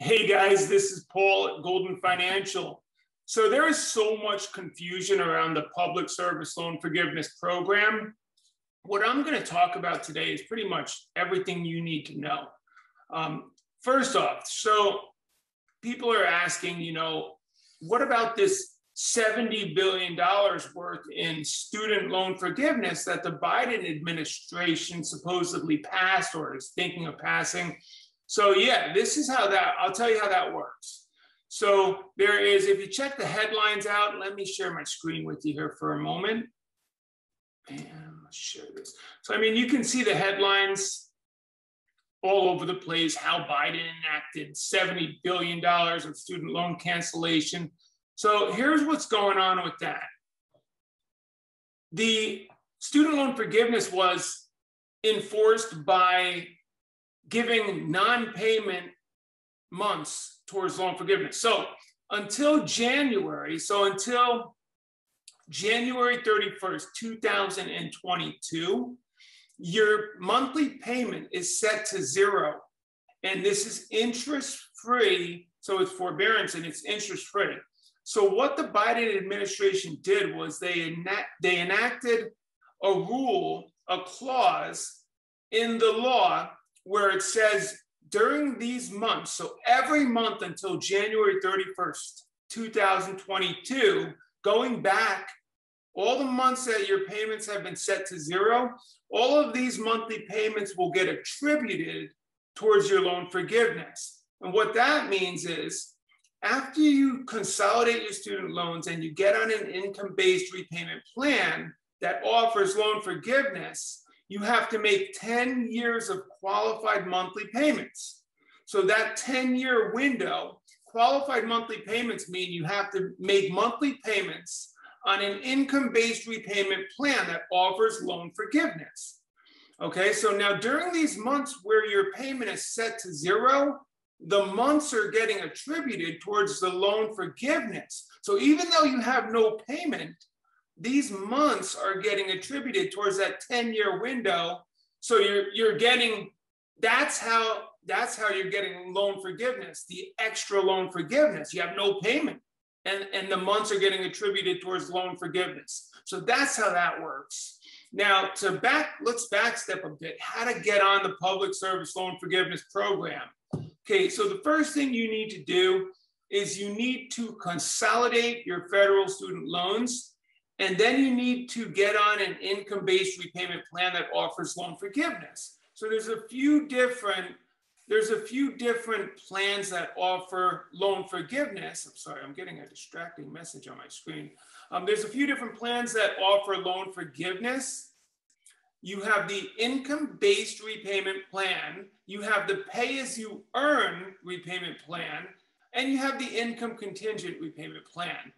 Hey guys, this is Paul at Golden Financial. So there is so much confusion around the public service loan forgiveness program. What I'm going to talk about today is pretty much everything you need to know. Um, first off, so people are asking, you know, what about this $70 billion worth in student loan forgiveness that the Biden administration supposedly passed or is thinking of passing? So yeah, this is how that, I'll tell you how that works. So there is, if you check the headlines out, let me share my screen with you here for a moment. And let's share this. So, I mean, you can see the headlines all over the place, how Biden enacted $70 billion of student loan cancellation. So here's what's going on with that. The student loan forgiveness was enforced by giving non-payment months towards loan forgiveness. So until January, so until January 31st, 2022, your monthly payment is set to zero. And this is interest free. So it's forbearance and it's interest free. So what the Biden administration did was they, enact, they enacted a rule, a clause in the law where it says during these months, so every month until January 31st, 2022, going back all the months that your payments have been set to zero, all of these monthly payments will get attributed towards your loan forgiveness. And what that means is after you consolidate your student loans and you get on an income based repayment plan that offers loan forgiveness, you have to make 10 years of qualified monthly payments. So that 10 year window, qualified monthly payments mean you have to make monthly payments on an income based repayment plan that offers loan forgiveness. Okay, so now during these months where your payment is set to zero, the months are getting attributed towards the loan forgiveness. So even though you have no payment, these months are getting attributed towards that 10 year window. So you're, you're getting, that's how, that's how you're getting loan forgiveness, the extra loan forgiveness. You have no payment and, and the months are getting attributed towards loan forgiveness. So that's how that works. Now to back, let's backstep a bit, how to get on the public service loan forgiveness program. Okay, so the first thing you need to do is you need to consolidate your federal student loans and then you need to get on an income-based repayment plan that offers loan forgiveness. So there's a few different there's a few different plans that offer loan forgiveness. I'm sorry, I'm getting a distracting message on my screen. Um, there's a few different plans that offer loan forgiveness. You have the income-based repayment plan. You have the pay-as-you-earn repayment plan, and you have the income contingent repayment plan.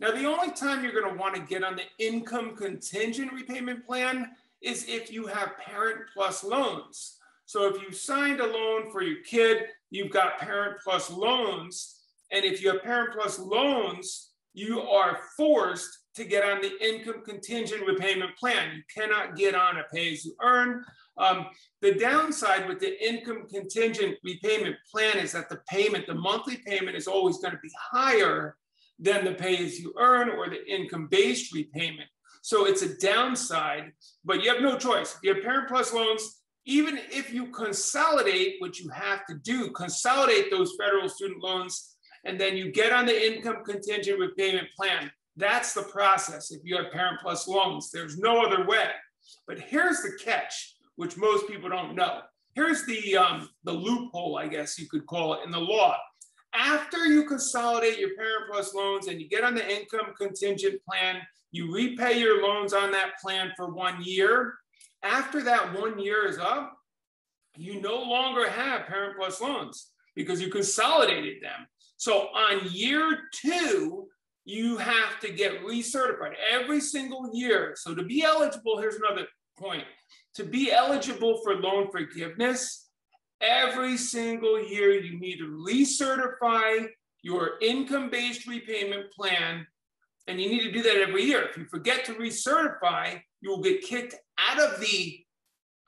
Now, the only time you're going to want to get on the income contingent repayment plan is if you have parent plus loans. So if you signed a loan for your kid, you've got parent plus loans. And if you have parent plus loans, you are forced to get on the income contingent repayment plan. You cannot get on a pay as you earn. Um, the downside with the income contingent repayment plan is that the payment, the monthly payment is always going to be higher than the pay as you earn or the income based repayment. So it's a downside, but you have no choice. You have Parent Plus loans, even if you consolidate, which you have to do, consolidate those federal student loans, and then you get on the income contingent repayment plan. That's the process if you have Parent Plus loans. There's no other way. But here's the catch, which most people don't know. Here's the, um, the loophole, I guess you could call it, in the law after you consolidate your Parent Plus loans and you get on the income contingent plan, you repay your loans on that plan for one year. After that one year is up, you no longer have Parent Plus loans because you consolidated them. So on year two, you have to get recertified every single year. So to be eligible, here's another point. To be eligible for loan forgiveness, Every single year, you need to recertify your income based repayment plan. And you need to do that every year. If you forget to recertify, you will get kicked out of the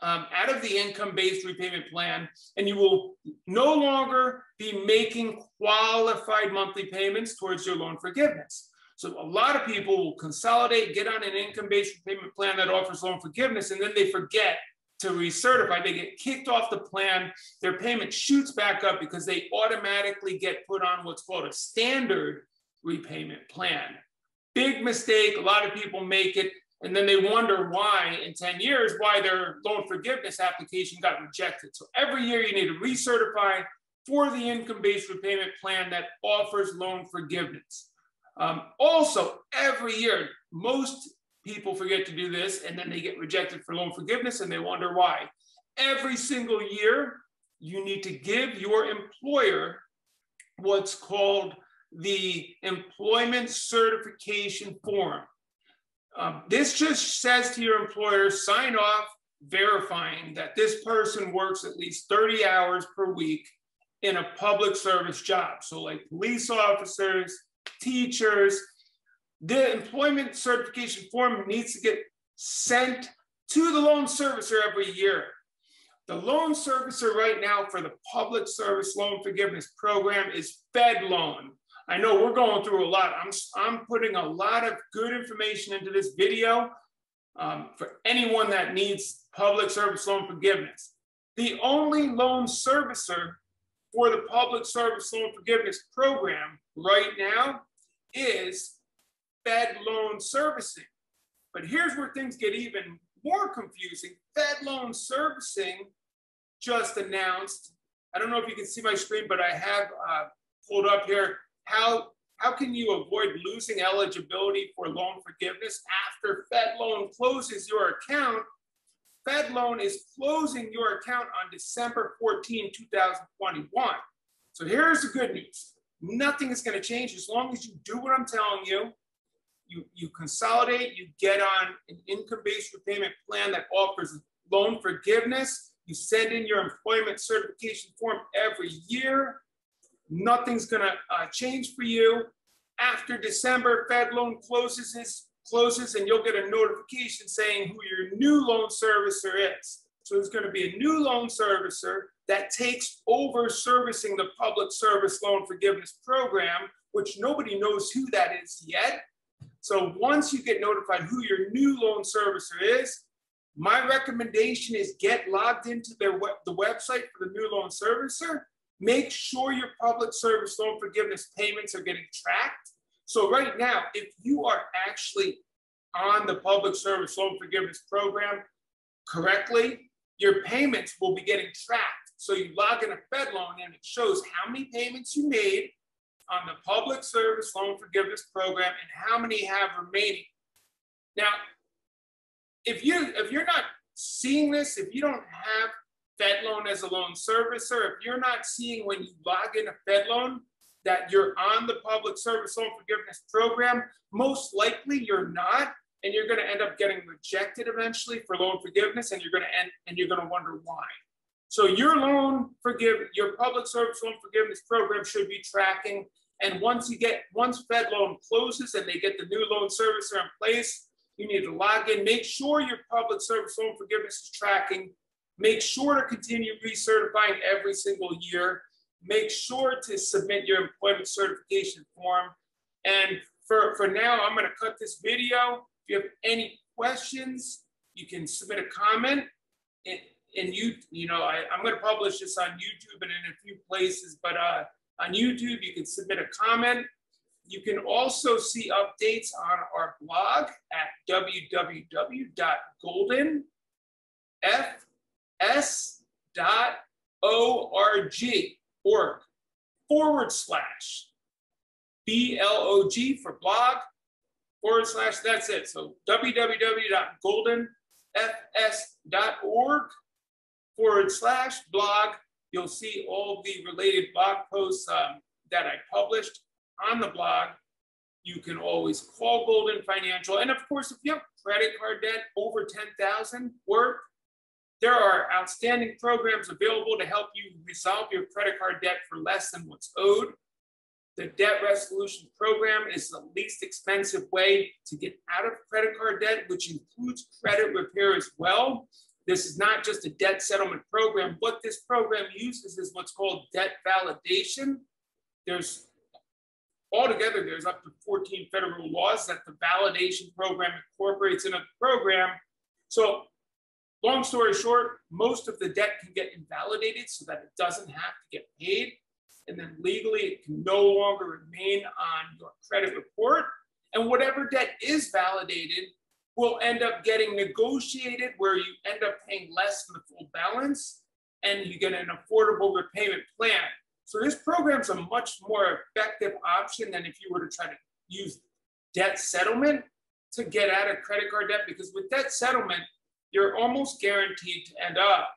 um, out of the income-based repayment plan, and you will no longer be making qualified monthly payments towards your loan forgiveness. So a lot of people will consolidate, get on an income-based repayment plan that offers loan forgiveness, and then they forget to recertify. They get kicked off the plan. Their payment shoots back up because they automatically get put on what's called a standard repayment plan. Big mistake. A lot of people make it. And then they wonder why in 10 years, why their loan forgiveness application got rejected. So every year you need to recertify for the income-based repayment plan that offers loan forgiveness. Um, also, every year, most people forget to do this and then they get rejected for loan forgiveness and they wonder why. Every single year, you need to give your employer what's called the employment certification form. Um, this just says to your employer, sign off verifying that this person works at least 30 hours per week in a public service job. So, like police officers, teachers, the employment certification form needs to get sent to the loan servicer every year. The loan servicer right now for the public service loan forgiveness program is FedLoan. I know we're going through a lot. I'm, I'm putting a lot of good information into this video um, for anyone that needs public service loan forgiveness. The only loan servicer for the public service loan forgiveness program right now is Fed loan servicing. But here's where things get even more confusing. Fed loan servicing just announced, I don't know if you can see my screen, but I have uh, pulled up here how how can you avoid losing eligibility for loan forgiveness after Fed loan closes your account? Fed loan is closing your account on December 14, 2021. So here's the good news. Nothing is going to change as long as you do what I'm telling you. You, you consolidate, you get on an income-based repayment plan that offers loan forgiveness. You send in your employment certification form every year. Nothing's going to uh, change for you. After December, Fed loan closes, closes and you'll get a notification saying who your new loan servicer is. So there's going to be a new loan servicer that takes over servicing the public service loan forgiveness program, which nobody knows who that is yet. So once you get notified who your new loan servicer is, my recommendation is get logged into their web, the website for the new loan servicer Make sure your public service loan forgiveness payments are getting tracked. So right now, if you are actually on the public service loan forgiveness program correctly, your payments will be getting tracked. So you log in a Fed loan and it shows how many payments you made on the public service loan forgiveness program and how many have remaining. Now, if you if you're not seeing this, if you don't have FedLoan as a loan servicer. If you're not seeing when you log in a FedLoan that you're on the public service loan forgiveness program, most likely you're not, and you're going to end up getting rejected eventually for loan forgiveness, and you're going to end and you're going to wonder why. So your loan forgive your public service loan forgiveness program should be tracking. And once you get once FedLoan closes and they get the new loan servicer in place, you need to log in, make sure your public service loan forgiveness is tracking Make sure to continue recertifying every single year. Make sure to submit your employment certification form. And for, for now, I'm going to cut this video. If you have any questions, you can submit a comment. And, and you, you know, I, I'm going to publish this on YouTube and in a few places, but uh, on YouTube, you can submit a comment. You can also see updates on our blog at www.golden, F s.org org forward slash blog for blog forward slash that's it. So www.goldenfs.org forward slash blog. You'll see all the related blog posts um, that i published on the blog. You can always call golden financial. And of course if you have credit card debt over 10000 worth there are outstanding programs available to help you resolve your credit card debt for less than what's owed. The debt resolution program is the least expensive way to get out of credit card debt, which includes credit repair as well. This is not just a debt settlement program. What this program uses is what's called debt validation. There's altogether, there's up to 14 federal laws that the validation program incorporates in a program. So long story short, most of the debt can get invalidated so that it doesn't have to get paid. And then legally, it can no longer remain on your credit report. And whatever debt is validated will end up getting negotiated where you end up paying less than the full balance and you get an affordable repayment plan. So this program is a much more effective option than if you were to try to use debt settlement to get out of credit card debt because with debt settlement, you're almost guaranteed to end up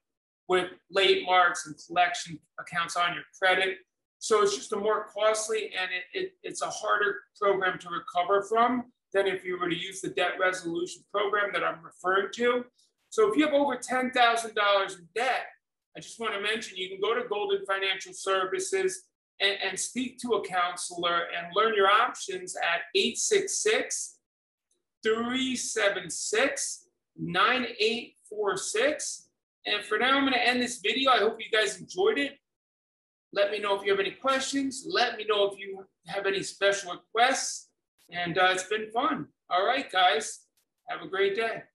with late marks and collection accounts on your credit. So it's just a more costly and it, it, it's a harder program to recover from than if you were to use the debt resolution program that I'm referring to. So if you have over $10,000 in debt, I just want to mention you can go to Golden Financial Services and, and speak to a counselor and learn your options at 866 376 9846. And for now, I'm going to end this video. I hope you guys enjoyed it. Let me know if you have any questions. Let me know if you have any special requests. And uh, it's been fun. All right, guys. Have a great day.